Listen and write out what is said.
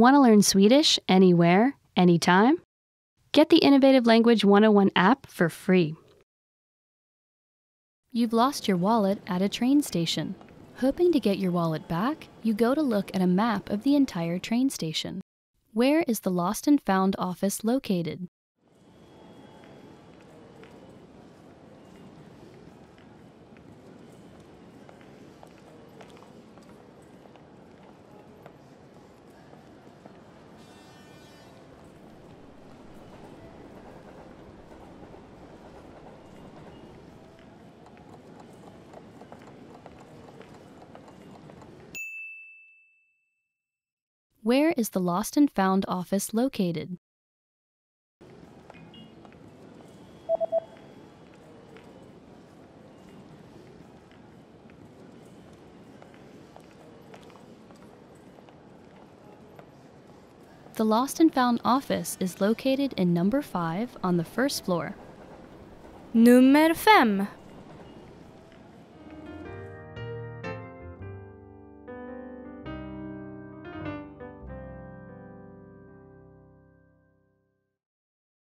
Want to learn Swedish anywhere, anytime? Get the Innovative Language 101 app for free. You've lost your wallet at a train station. Hoping to get your wallet back, you go to look at a map of the entire train station. Where is the Lost and Found office located? Where is the Lost and Found office located? The Lost and Found office is located in number 5 on the first floor. Nummer fem.